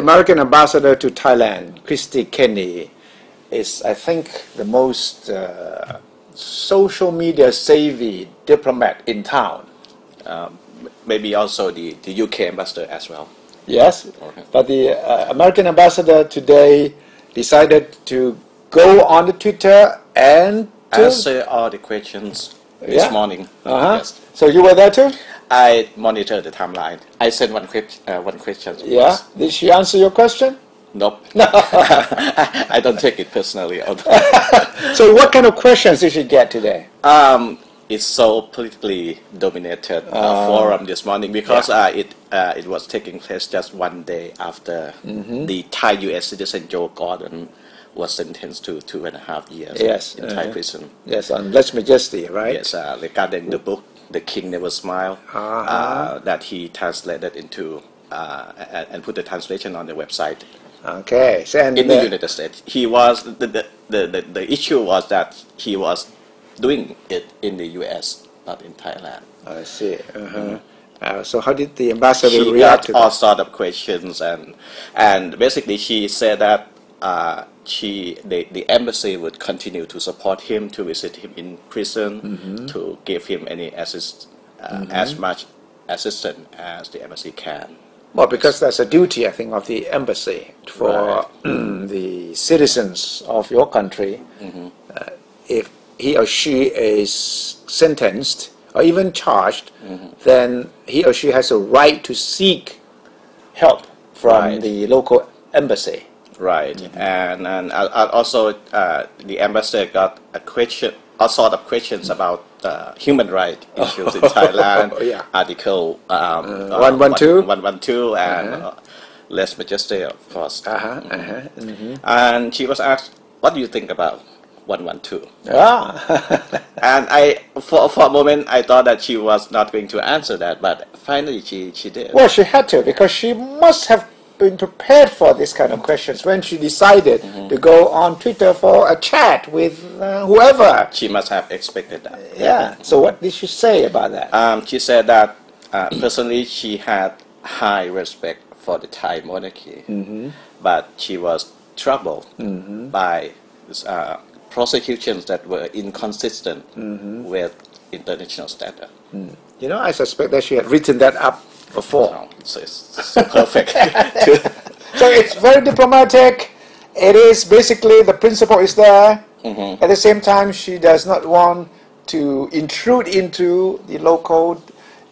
American ambassador to Thailand, Kristie Kenney, is, I think, the most uh, social media savvy diplomat in town. Um, maybe also the, the UK ambassador as well. Yes, Okay. but the uh, American ambassador today decided to go on the Twitter and Answer all the questions this Yeah. morning. uh-huh. Yes. So you were there too? I monitor the timeline. I sent one, que- uh, one question. Yeah. Did she answer your question? Nope. No. I don't take it personally. So what kind of questions did she get today? um, it's so politically dominated uh, forum this morning because uh, it uh, it was taking place just one day after Mm-hmm. the Thai U.S. citizen Joe Gordon was sentenced to two and a half years Yes, in Thai uh-huh. prison. Yes, on Lese Majesty, right? Yes, uh, regarding the book "The King Never Smiled," Uh-huh. uh, that he translated into uh, and, and put the translation on the website Okay. So, and in the uh, United States. He was the the, the, the the issue was that he was doing it in the U.S. not in Thailand. I see. Uh-huh. Uh, so how did the ambassador She react to got all that? sort of questions and and basically she said that uh, she the, the embassy would continue to support him to visit him in prison Mm-hmm. to give him any assist uh, as much assistance as the embassy can. Well, because that's a duty, I think, of the embassy for the citizens of your country. Mm-hmm. Uh, if he or she is sentenced or even charged, Mm-hmm. then he or she has a right to seek help from Right. the local embassy. Right, Mm-hmm. and and uh, uh, also uh, the ambassador got a question, all sort of questions about uh, human rights issues in Thailand. Yeah. Article um, uh, 112? 112 and uh lese majesty, of course. Uh-huh, uh-huh. mhm. And she was asked, "What do you think about 112?" Ah, And I, for for a moment, I thought that she was not going to answer that, but finally she she did. well, she had to because she must have been prepared for this kind of questions when she decided Mm-hmm. to go on Twitter for a chat with uh, whoever. She must have expected that. Yeah. So what did she say about that? Um, she said that uh, personally she had high respect for the Thai monarchy, but she was troubled by uh, prosecutions that were inconsistent with international standard. You know, I suspect that she had written that up before. So it's so perfect. So it's very diplomatic. It is basically the principle is there. At the same time, she does not want to intrude into the local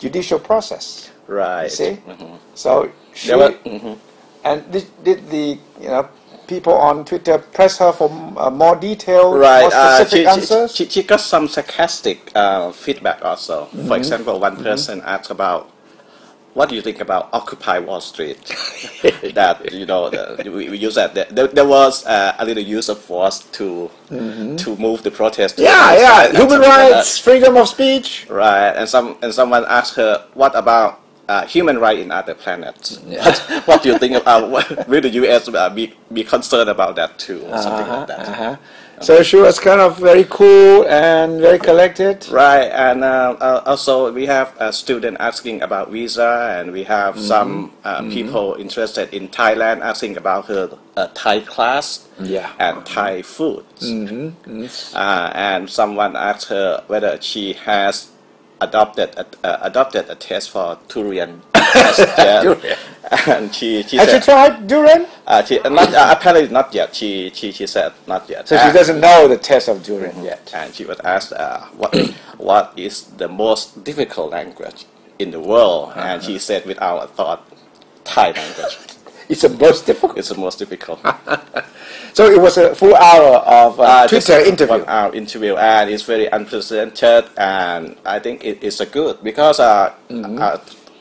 judicial process. right. See? Mhm. So she were, mhm. and did, did the you know people on Twitter press her for uh, more detailed, Right. more Uh, specific she, she, answers? she, she got some sarcastic uh, feedback also. Mm-hmm. For example, one person asked about what do you think about Occupy Wall Street? that you know, the, we, we use that. There, there was uh, a little use of force to to move the protest. to Mm-hmm. yeah, the yeah. Human something like rights, freedom of speech. Right, and some and someone asked her, "What about uh, human rights in other planets? What, what do you think about? What, will the U.S. Uh, be be concerned about that too, or something like that?" Uh-huh. So she was kind of very cool and very collected. Right, and uh, uh, also we have a student asking about visa, and we have Mm-hmm. some uh, people interested in Thailand asking about her uh, Thai class Yeah. and Thai foods. Uh, and someone asked her whether she has adopted a, uh, adopted a test for durian. test. And she she Has she tried durian? uh, she, uh, not, uh, apparently not yet. She she she said not yet. So she doesn't know the test of durian yet. and she was asked uh, what what is the most difficult language in the world, and she said without a thought, Thai language. It's the most difficult. It's the most difficult. So it was a full hour of uh, Uh, Twitter interview. One hour interview, and it's very unprecedented, and I think it is a good because uh, Mm-hmm.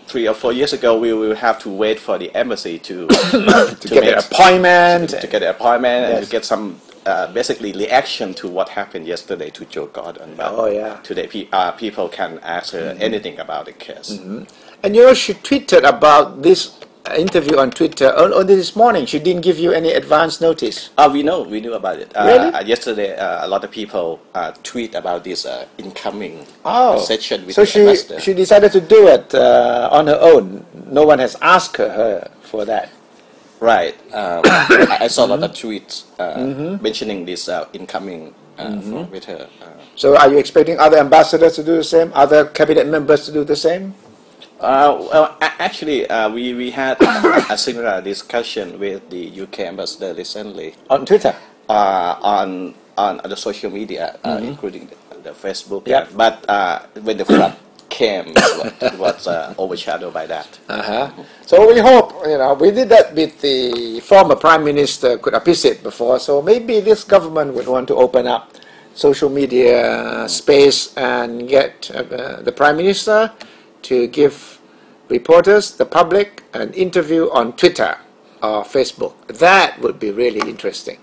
Three or four years ago we will have to wait for the embassy to to get an appointment. to get an appointment and to get some uh, basically reaction to what happened yesterday to Joe Gordon. But Oh, yeah. Mm-hmm. Today, pe- uh, people can ask her anything about the case. And you know, she tweeted about this interview on Twitter only this morning. She didn't give you any advance notice. Uh, we know, we knew about it. Uh, Really? uh, yesterday, uh, a lot of people uh, tweet about this uh, incoming Oh, session with so the she ambassador. she decided to do it uh, on her own. No one has asked her, her for that. Right. Um, I, I saw a lot of tweets uh, mentioning this uh, incoming uh, from, with her. Uh, So are you expecting other ambassadors to do the same? Other cabinet members to do the same? Uh, well, actually, uh, we, we had a similar discussion with the UK ambassador recently On Twitter. uh, on on the social media, uh, including the, the Facebook. Yeah. But uh, when the flood came, it was, it was uh, overshadowed by that. Uh-huh. So we hope, you know, we did that with the former Prime Minister Khun Abhisit before, so maybe this government would want to open up social media space and get uh, the Prime Minister to give reporters, the public, an interview on Twitter or Facebook. That would be really interesting.